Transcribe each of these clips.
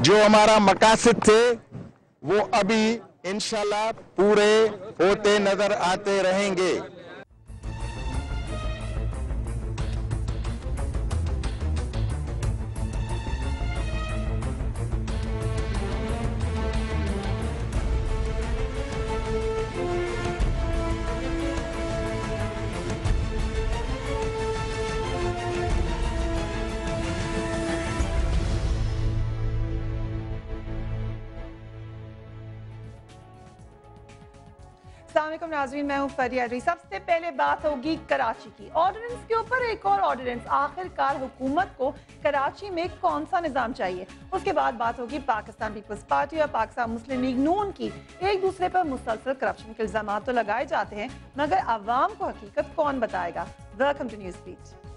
जो हमारा मकासद थे वो अभी इनशाला पूरे होते नज़र आते रहेंगे। नाजरीन, मैं हूँ फरिया रही सबसे पहले बात होगी कराची की। ऑर्डिनेंस के ऊपर एक और ऑर्डिनेंस आखिरकार हुकूमत को कराची में कौन सा निज़ाम चाहिए? उसके बाद बात होगी पाकिस्तान पीपल्स पार्टी और पाकिस्तान मुस्लिम लीग नून की। एक दूसरे पर मुसलसल करप्शन के इल्ज़ाम तो लगाए जाते हैं, मगर आवाम को हकीकत कौन बताएगा? वेलकम टू न्यूज़ स्पीच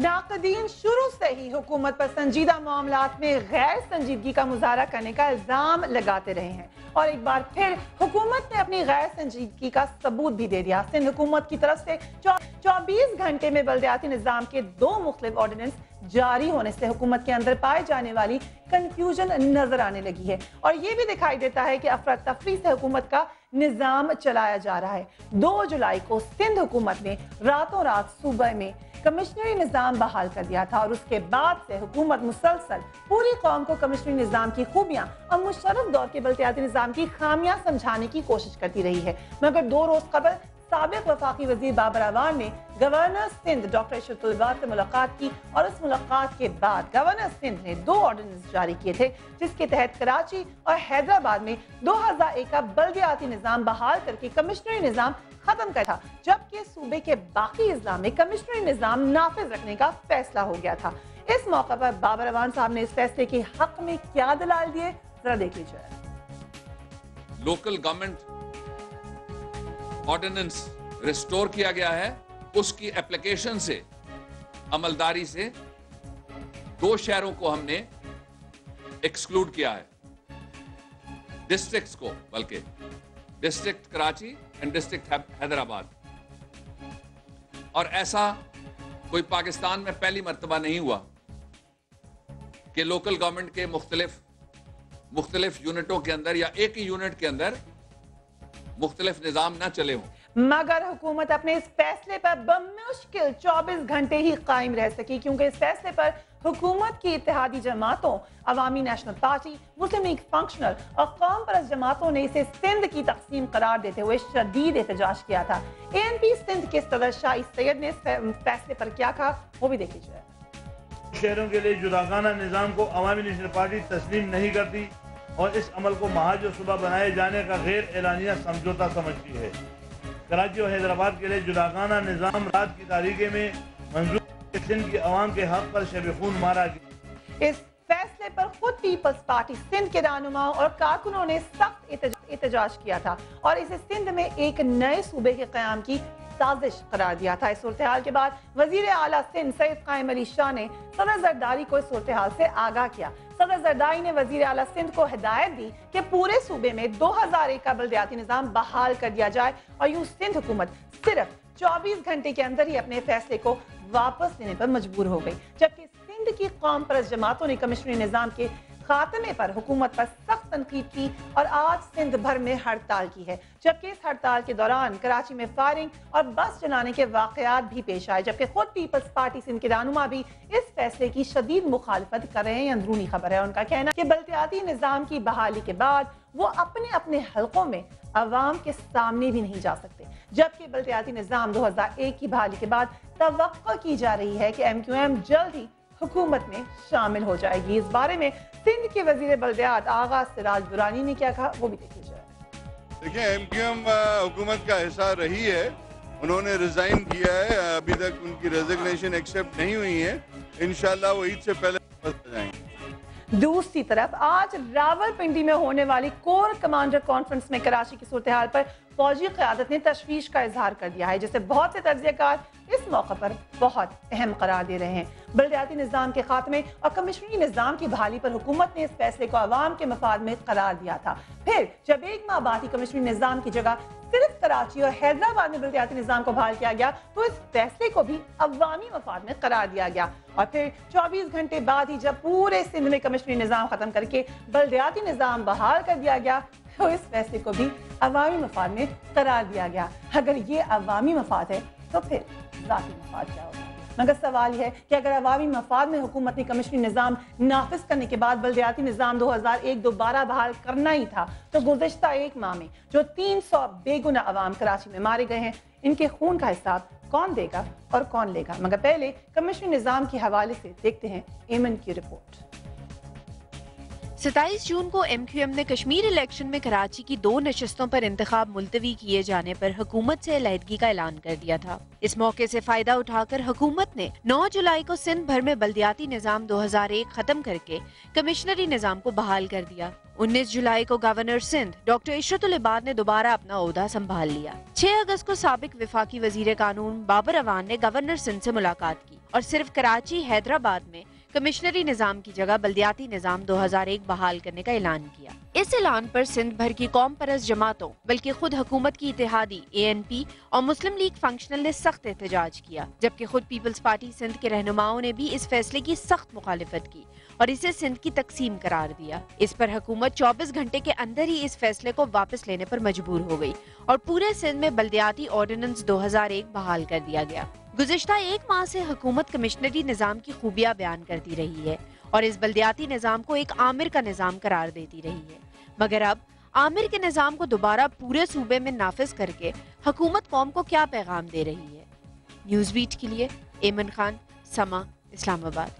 नाकदीन शुरू से ही हुकूमत पर संजीदा मामला में गैर संजीदगी का मुजाहरा करने का इल्ज़ाम लगाते रहे हैं। और एक बार फिर हुकूमत ने अपनी गैर संजीदगी का सबूत भी दे दिया। सिंध हुकूमत की तरफ़ से चौबीस घंटे में बल्दियाती निज़ाम के दो मुख्तलिफ़ ऑर्डिनेंस जारी होने से हुकूमत के अंदर पाए जाने वाली कंफ्यूजन नज़र आने लगी है। और ये भी दिखाई देता है कि अफरा तफरी से हुकूमत का निज़ाम चलाया जा रहा है। दो जुलाई को सिंध हुकूमत ने रातों रात सूबे में कमिश्नरी निज़ाम बहाल कर दिया था और उसके बाद से हुकूमत मुसलसल पूरी कौम को कमिश्नरी निज़ाम की खूबियाँ और मुशरफ दौर के बल्तियाती निज़ाम की खामियाँ समझाने की कोशिश करती रही है। मगर दो रोज कबल सबक वफाकी वज़ीर बाबर अवान ने गवर्नर सिंध डॉक्टर शतुल्बा से मुलाकात की और उस मुलाकात के बाद गवर्नर सिंध ने दो ऑर्डिनेंस जारी किए थे, जिसके तहत कराची और हैदराबाद में 2001 का बल्दियाती निज़ाम बहाल करके कमिश्नरी निज़ाम खत्म कर था, जबकि सूबे के बाकी अजला में कमिश्नरी निज़ाम नाफिज रखने का फैसला हो गया था। इस मौके पर बाबर अवान साहब ने इस फैसले के हक में क्या दलाल दिए? जरा देख लीजिए। लोकल गवर्नमेंट ऑर्डिनेंस रिस्टोर किया गया है, उसकी एप्लीकेशन से, अमलदारी से दो शहरों को हमने एक्सक्लूड किया है। डिस्ट्रिक्ट्स को, बल्कि district Karachi and district Hyderabad और ऐसा कोई पाकिस्तान में पहली मरतबा नहीं हुआ कि लोकल गवर्नमेंट के मुख्तलिफ़ मुख्तलिफ़ यूनिटों के अंदर या एक ही यूनिट के अंदर मुख्तलिफ़ निज़ाम ना चले हों। मगर हुकूमत अपने इस फैसले पर बमुश्किल 24 घंटे ही कायम रह सकी क्योंकि इस फैसले पर हुकूमत की इतिहादी जमातों Awami National Party Muslim League Functional और कौम परस जमातों ने इसे सिंध की तकसीम करार देते हुए शदीद एहतजाज किया था। ए एन पी सिंध के सदर शाही सैयद ने फैसले पर क्या कहा वो भी देख लीजिए शहरों के लिए जुदागाना निज़ाम को अवामी नेशनल पार्टी तस्लीम नहीं करती। और इस अमल को महाज सुबह बनाए जाने का गैर एलानिया समझौता समझती है। कराची और हैदराबाद के लिए जुदागाना निज़ाम रात की तारीखे में मंजूर सिंध की आवाम के हक पर शब खून मारा गया। इस फैसले पर खुद पीपल्स पार्टी सिंध के रहनुमा और कारकुनों ने सख्त एहतजाज किया था और इसे सिंध में एक नए सूबे के क्याम की साजिश करार दिया था। इस सूरत हाल के बाद वज़ीर अला सिंध सैद कायम अली शाह ने सदर जरदारी को इस सूरत हाल से आगाह किया। सदर जरदारी ने वज़ीर अला सिंध को हिदायत दी कि पूरे सूबे में दो हज़ार एक का बल्दियाती निज़ाम बहाल कर दिया जाए और यूँ सिंध हुकूमत सिर्फ़ 24 घंटे के अंदर ही अपने फैसले को वापस लेने पर मजबूर हो गई। जबकि सिंध की कौम परस जमातों ने कमिश्नरी निज़ाम के खात्मे पर हुकूमत पर सख्त तनकीद की और आज सिंध भर में हड़ताल की है। जबकि इस हड़ताल के दौरान कराची में फायरिंग और बस जलाने के वाकयात भी पेश आए, जबकि खुद पीपल्स पार्टी सिंध के रहनुमा भी इस फैसले की शदीद मुखालफत कर रहे हैं अंदरूनी खबर है। उनका कहना कि बल्तियाती निज़ाम की बहाली के बाद वो अपने अपने हलकों में अवाम के सामने भी नहीं जा सकते। जबकि बल्दियाती निज़ाम 2001 की बहाली के बाद तो की जा रही है कि एम क्यू एम जल्द ही हुकूमत में शामिल हो जाएगी। इस बारे में सिंध के वज़ीर बल्दियात आगा सिराज दुरानी ने क्या कहा, वो भी देख लीजिए। देखिए एम क्यू एम हुकूमत का हिस्सा रही है। उन्होंने रिजाइन किया है। अभी तक उनकी रेजिग्नेशन एक्सेप्ट नहीं हुई है। इनशाला वो ईद से पहले जाएँगे। दूसरी तरफ़, आज रावलपिंडी में होने वाली कोर कमांडर कॉन्फ्रेंस में कराची की सूरत हाल पर फौजी क्यादत ने तशवीश का इजहार कर दिया है, जिसे बहुत से तजियाकार इस मौके पर बहुत अहम करार दे रहे हैं। बलदियाती निज़ाम के खात्मे और कमिश्नरी निज़ाम की बहाली पर हुकूमत ने इस फैसले को आवाम के मफाद में करार दिया था। फिर, जब एक माह बाद ही कमिश्नरी निज़ाम की जगह सिर्फ़ कराची और हैदराबाद में बलदियाती निज़ाम को बहाल किया गया तो इस फैसले को भी अवामी मफाद में करार दिया गया। और फिर 24 घंटे बाद ही जब पूरे सिंध में कमिश्नरी निज़ाम खत्म करके बलदियाती निज़ाम बहाल कर दिया गया तो इस फैसले को भी अवामी मफाद में करार दिया गया। अगर ये अवामी मफाद है तो फिर ज़ाती मफाद क्या होगा? मगर सवाल यह है कि अगर अवामी मफाद में हुकूमती ने कमिश्नरी निज़ाम नाफिज करने के बाद बल्दियाती निज़ाम 2001 दोबारा बहाल करना ही था तो गुजशत एक माह में जो 300 बेगुना अवाम कराची में मारे गए हैं, इनके खून का हिसाब कौन देगा और कौन लेगा? मगर पहले कमिश्नरी निज़ाम के हवाले से देखते हैं एमन की रिपोर्ट। सताईस जून को एम क्यू एम ने कश्मीर इलेक्शन में कराची की दो नशस्तों पर इंतखाब मुलतवी किए जाने पर हुकूमत से अलहदगी का ऐलान कर दिया था। इस मौके से फ़ायदा उठाकर हुकूमत ने 9 जुलाई को सिंध भर में बल्दियाती निज़ाम 2001 खत्म करके कमिश्नरी निज़ाम को बहाल कर दिया। 19 जुलाई को गवर्नर सिंध डॉक्टर इशरतुल इबाद ने दोबारा अपना ओहदा संभाल लिया। 6 अगस्त को सबक विफाकी वज़ीर कानून बाबर अवान ने गवर्नर सिंध से मुलाकात की और सिर्फ़ कराची हैदराबाद में कमिश्नरी निज़ाम की जगह बल्दियाती निज़ाम 2001 बहाल करने का ऐलान किया। इस ऐलान पर सिंध भर की कौम परस जमातों, बल्कि खुद हुकूमत की इतिहादी ए एन पी और मुस्लिम लीग फंक्शनल ने सख्त एहतजाज किया, जबकि खुद पीपल्स पार्टी सिंध के रहनुमाओं ने भी इस फैसले की सख्त मुखालिफत की और इसे सिंध की तकसीम करार दिया। इस पर हुकूमत 24 घंटे के अंदर ही इस फैसले को वापस लेने पर मजबूर हो गई और पूरे सिंध में बल्दियाती ऑर्डिनेंस 2001 बहाल कर दिया गया। गुजश्ता एक माह से हुकूमत कमिश्नरी निज़ाम की खूबियाँ बयान करती रही है और इस बल्दियाती निज़ाम को एक आमिर का निज़ाम करार देती रही है। मगर अब आमिर के निज़ाम को दोबारा पूरे सूबे में नाफिज करके हुकूमत कौम को क्या पैगाम दे रही है? न्यूज़ बीट के लिए एमन खान समा इस्लामाबाद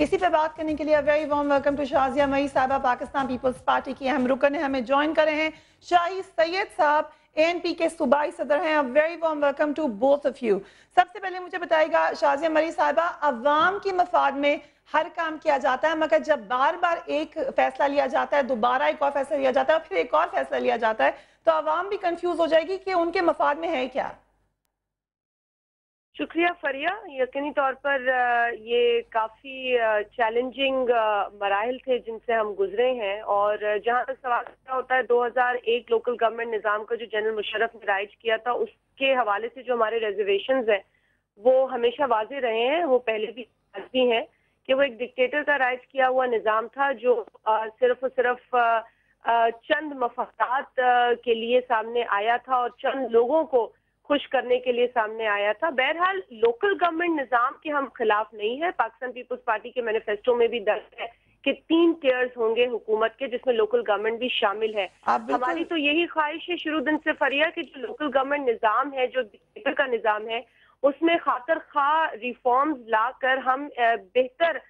इसी पे बात करने के लिए very warm welcome to Shazia Marri साहबा पाकिस्तान पीपल्स पार्टी की अहम रुकन हमें ज्वाइन करे हैं। शाही सैयद साहब एएनपी के सूबाई सदर हैं। Very warm welcome to both of you सबसे पहले मुझे बताएगा शाजिया मरी साहबा अवाम के मफाद में हर काम किया जाता है, मगर जब बार बार एक फैसला लिया जाता है, दोबारा एक और फैसला लिया जाता है फिर एक और फैसला लिया जाता है तो आवाम भी कंफ्यूज हो जाएगी कि उनके मफाद में है क्या। शुक्रिया फरिया, यकीनी तौर पर ये काफ़ी चैलेंजिंग मराहल थे जिनसे हम गुजरे हैं और जहाँ तक सवाल होता है 2001 लोकल गवर्नमेंट निज़ाम का जो जनरल मुशरफ ने राइज किया था, उसके हवाले से जो हमारे रेजर्वेशन हैं, वो हमेशा वाजे रहे हैं, वो पहले भी भी हैं कि वो एक डिक्टेटर का राइज किया हुआ निज़ाम था जो सिर्फ़ और सिर्फ़ चंद मफादात के लिए सामने आया था और चंद लोगों को खुश करने के लिए सामने आया था। बहरहाल लोकल गवर्नमेंट निज़ाम के हम खिलाफ नहीं है। पाकिस्तान पीपुल्स पार्टी के मैनिफेस्टो में भी दर्ज है कि तीन टीयर्स होंगे हुकूमत के जिसमें लोकल गवर्नमेंट भी शामिल है। हमारी तो यही ख्वाहिश है शुरू दिन से फरिया कि जो लोकल गवर्नमेंट निज़ाम है जो डिक्टेटर का निज़ाम है उसमें खातर खा रिफॉर्म्स लाकर हम बेहतर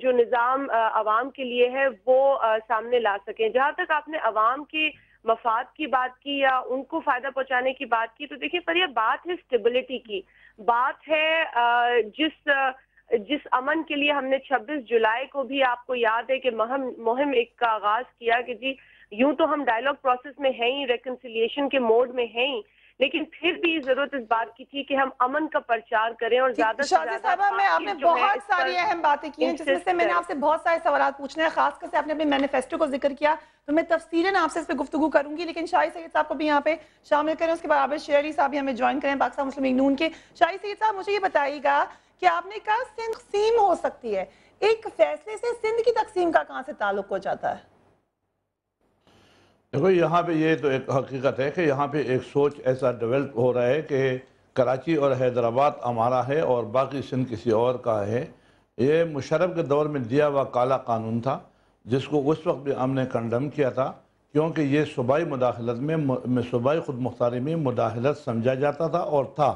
जो निज़ाम आवाम के लिए है वो सामने ला सकें। जहाँ तक आपने आवाम की मफाद की बात की या उनको फ़ायदा पहुँचाने की बात की तो देखिए, पर यह बात है स्टेबिलिटी की। बात है जिस जिस अमन के लिए हमने 26 जुलाई को भी आपको याद है कि महम, मुहिम एक का आगाज़ किया कि जी, यूँ तो हम डायलॉग प्रोसेस में हैं ही रेकन्सिलियेशन के मोड में हैं ही लेकिन फिर भी ज़रूरत इस बात की थी कि हम अमन का प्रचार करें और ज़्यादा मैं आपने बहुत सारी अहम बातें की हैं जिसमें से मैंने आपसे बहुत सारे सवाल पूछने हैं खासकर से आपने अपने मैनिफेस्टो को ज़िक्र किया तो मैं तफसीलन आपसे इस पर गुफ्तु करूँगी लेकिन शाही सैयद साहब को भी यहाँ पे शामिल करें उसके बाद आबिद शेरी साहब भी हमें ज्वाइन करें पाकिस्तान मुस्लिम नून के। शाही सैद साहब मुझे ये बताइएगा कि आपने कहा सिंध तकसीम हो सकती है एक फैसले से सिंध की तकसीम का कहाँ से ताल्लुक हो जाता है? देखो, यहाँ पे ये तो एक हकीकत है कि यहाँ पे एक सोच ऐसा डेवलप हो रहा है कि कराची और हैदराबाद हमारा है और बाकी सिंध किसी और का है। ये मुशरफ के दौर में दिया हुआ काला कानून था, जिसको उस वक्त भी हमने कंडम किया था, क्योंकि ये सूबाई मुदाखलत में सूबाई खुद मुख्तारी में मुदाखलत समझा जाता था और था,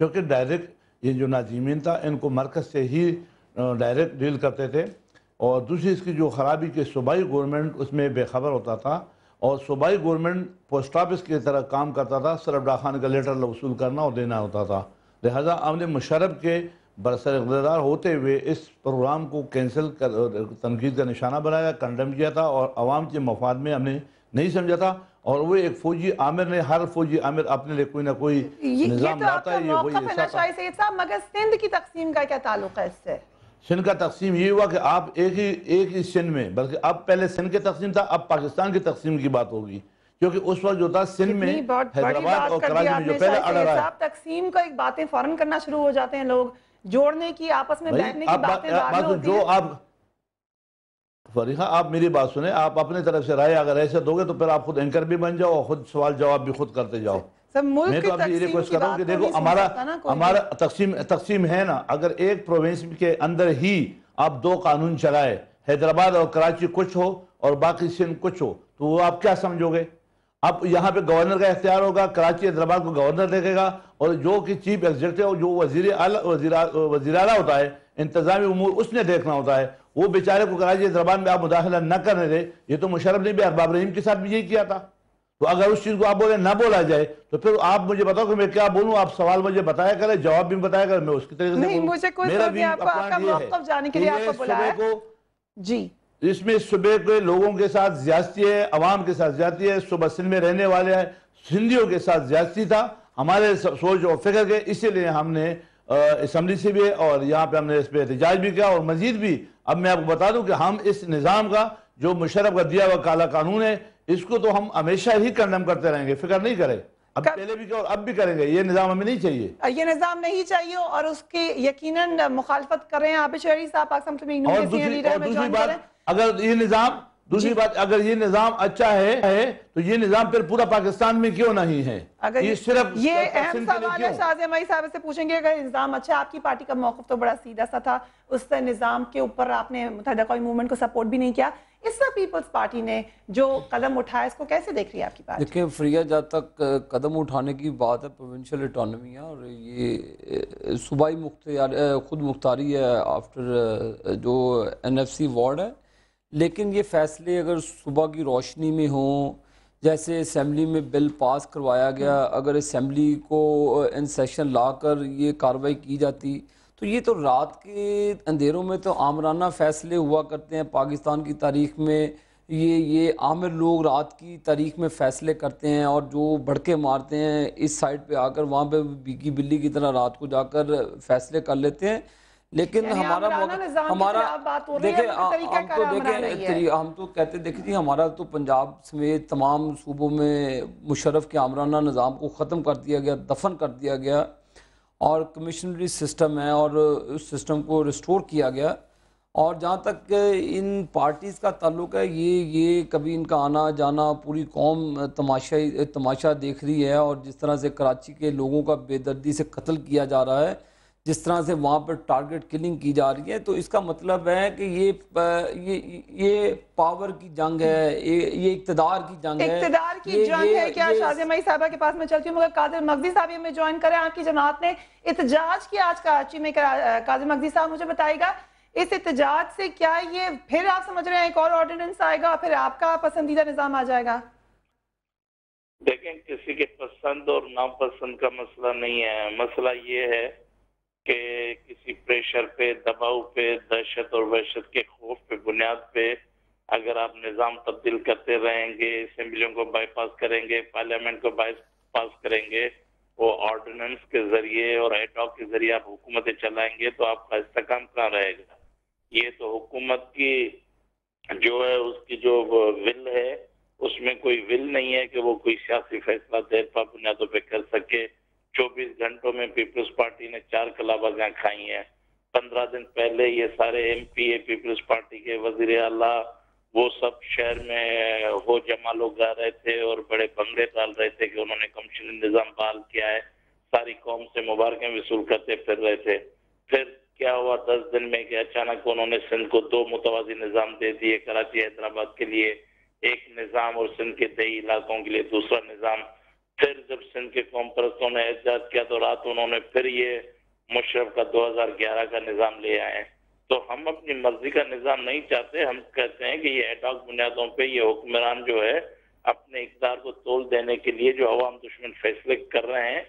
क्योंकि डायरेक्ट ये जो नाजीमीन था, इनको मरकज़ से ही डायरेक्ट डील करते थे। और दूसरी इसकी जो ख़राबी के सूबाई गवर्नमेंट उसमें बेखबर होता था और सूबाई गवर्नमेंट पोस्ट ऑफ़िस की तरह काम करता था सिर्फ़ डाखान का लेटर वसूल करना और देना होता था। लिहाजा हमने मुशरफ के बरसर इकतदार होते हुए इस प्रोग्राम को कैंसिल कर तनकीद का निशाना बनाया कंडम किया था और आवाम के मफाद में हमने नहीं समझा था। और वो एक फौजी आमिर ने हर फौजी आमिर अपने लिए कोई ना कोई निज़ाम तो लाता है ये वही साहब मगर सिंध की तकसीम का क्या ताल्लुक है इससे? सिंध का तकसीम ये हुआ कि आप एक ही एक ही सिंध में बल्कि अब पहले सिंध की तकसीम था अब पाकिस्तान की तकसीम की बात होगी। क्योंकि उस वक्त जो था सिंध में हैदराबाद और कराची में जो पहले अड़ रहा है। तकसीम को एक बातें फ़ौरन करना शुरू हो जाते हैं लोग। जोड़ने की आपस में बैठने की बातें बात जो आप फरीहा आप मेरी बात सुने आप अपनी तरफ़ से राय अगर ऐसे दोगे तो फिर आप खुद एंकर भी बन जाओ और खुद सवाल जवाब भी खुद करते जाओ। सब मुल्क मैं तो अभी ये रिक्वेस्ट कर रहा हूँ कि देखो हमारा। हमारा तकसीम तकसीम है ना अगर एक प्रोविंस के अंदर ही आप दो कानून चलाए हैदराबाद और कराची कुछ हो और बाकी सिंध कुछ हो तो वो आप क्या समझोगे? अब यहाँ पे गवर्नर का इख्तियार होगा कराची हैदराबाद को गवर्नर देखेगा और जो कि चीफ एग्जीक्यूटिव जो वज़ीर आला वज़ीर आला होता है इंतजामी उमूर उसने देखना होता है। वो बेचारे को कराची हैदराबाद में आप मुदाखला न करने दे। ये तो मुशरफ ने भी अरबाब रहीम के साथ भी यही किया था। तो अगर उस चीज़ को आप बोले ना बोला जाए तो फिर आप मुझे बताओ कि मैं क्या बोलूँ? आप सवाल मुझे बताया करें जवाब भी बताया करें मैं उसकी तरीके से नहीं, मुझे कोई मेरा भी आपको आपका ये है मौक़िफ़ के लिए आपको बुलाया है। को जी। इसमें सुबह के लोगों के साथ ज्यादती है अवाम के साथ ज्यादती है सुबह सिंध में रहने वाले हैं सिंधियों के साथ ज्यादती था हमारे सोच और फ़िक्र के इसीलिए हमने असम्बली से भी और यहाँ पे हमने इस पर एहतजाज भी किया और मजीद भी। अब मैं आपको बता दूँ कि हम इस निज़ाम का जो मुशरफ का दिया हुआ काला कानून है इसको तो हम हमेशा ही कंडम करते रहेंगे। फ़िक्र नहीं करें। अब कब- पहले भी और अब भी करेंगे। ये निज़ाम हमें नहीं चाहिए। ये निज़ाम नहीं चाहिए और उसकी यकीनन मुखालफत कर। रहे हैं आबिद शहरी साहब और दूसरी और दूसरी कर बात अगर ये निज़ाम दूसरी बात अगर ये निज़ाम अच्छा है, है तो ये निज़ाम फिर पूरा पाकिस्तान में क्यों नहीं है? अगर ये सिर्फ़ ये अहम सवाल है क्यों? मई साहब से पूछेंगे अगर निज़ाम अच्छा है आपकी पार्टी का मौकफ तो बड़ा सीधा सा था। उस निज़ाम के ऊपर आपने मुतहदा मूवमेंट को सपोर्ट भी नहीं किया। इस वक्त पीपल्स पार्टी ने जो कदम उठाया इसको कैसे देख रही है आपकी पार्टी? देखिए फ्रिया जहाँ तक कदम उठाने की बात है प्रोविंशियल इटानमी है और ये सूबाई मुख्तियार अ, खुद मुख्तारी है आफ्टर जो एन एफ़ सी वार्ड है। लेकिन ये फैसले अगर सुबह की रोशनी में हों जैसे असम्बली में बिल पास करवाया गया अगर असम्बली को इन सेशन ला कर ये कार्रवाई की जाती तो ये तो रात के अंधेरों में तो आमराना फैसले हुआ करते हैं पाकिस्तान की तारीख में। ये ये आमिर लोग रात की तारीख में फैसले करते हैं और जो भड़के मारते हैं इस साइड पे आकर वहाँ पे बीगी बिल्ली की तरह रात को जाकर फैसले कर लेते हैं। लेकिन हमारा हमारा हो है, मगर हम तो देखें हम तो कहते देखिए जी हमारा तो पंजाब समेत तमाम सूबों में मुशरफ के आमराना निज़ाम को ख़त्म कर दिया गया दफन कर दिया गया। और कमिश्नरी सिस्टम है और उस सिस्टम को रिस्टोर किया गया। और जहाँ तक इन पार्टीज़ का ताल्लुक है, ये ये कभी इनका आना जाना पूरी कौम तमाशा तमाशा देख रही है और जिस तरह से कराची के लोगों का बेदर्दी से कत्ल किया जा रहा है जिस तरह से वहाँ पर टारगेट किलिंग की जा रही है तो इसका मतलब है कि ये ये ये पावर की जंग है ये ये इकतदार की जंग है। इकतदार की ये- जंग ये- है क्या? शाजिया मई साहबा के पास में चलती हूँ मगर कादिर मगजी साहब हमें ज्वाइन करें। आपकी जमात ने इतजाज किया आज कराची में करा- कादिर मगजी साहब मुझे बताएगा इस इतजाज से क्या ये फिर आप समझ रहे हैं एक और ऑर्डिनेंस आएगा फिर आपका पसंदीदा निज़ाम आ जाएगा? देखें किसी के पसंद और नापसंद का मसला नहीं है। मसला ये है कि किसी प्रेशर पे, दबाव पे, दहशत और वहशत के खौफ पे, बुनियाद पे अगर आप निज़ाम तब्दील करते रहेंगे असम्बलियों को बाईपास करेंगे पार्लियामेंट को बाईपास करेंगे, वो ऑर्डिनेंस के ज़रिए और एटॉक के ज़रिए आप हुकूमतें चलाएँगे तो आपका इस्तेकाम कहाँ रहेगा? ये तो हुकूमत की जो है, उसकी जो विल है, उसमें कोई विल नहीं है कि वो कोई सियासी फैसला देर पा बुनियादों पे कर सके 24 घंटों में पीपल्स पार्टी ने चार कलाबाजियाँ खाई हैं। पंद्रह दिन पहले ये सारे M P A Peoples Party के वज़ीर अला वो सब शहर में हो जमा लोग गा रहे थे और बड़े बंगले डाल रहे थे कि उन्होंने कमीशन निज़ाम बहाल किया है। सारी कौम से मुबारकें वसूल करते फिर रहे थे। फिर क्या हुआ? दस दिन में कि अचानक उन्होंने सिंध को दो मुतवाजी निज़ाम दे दिए, कराची, हैदराबाद के लिए। एक निज़ाम और सिंध के दही इलाकों के लिए दूसरा निज़ाम। फिर जब सिंध के कौम परस्तों ने एहतजाज किया तो रात उन्होंने फिर ये मुशरफ का 2011 का निज़ाम ले आए। तो हम अपनी मर्ज़ी का निज़ाम नहीं चाहते। हम कहते हैं कि ये एडॉक बुनियादों पर ये हुक्मरान जो है, अपने इकदार को तोल देने के लिए जो अवाम दुश्मन फैसले कर रहे हैं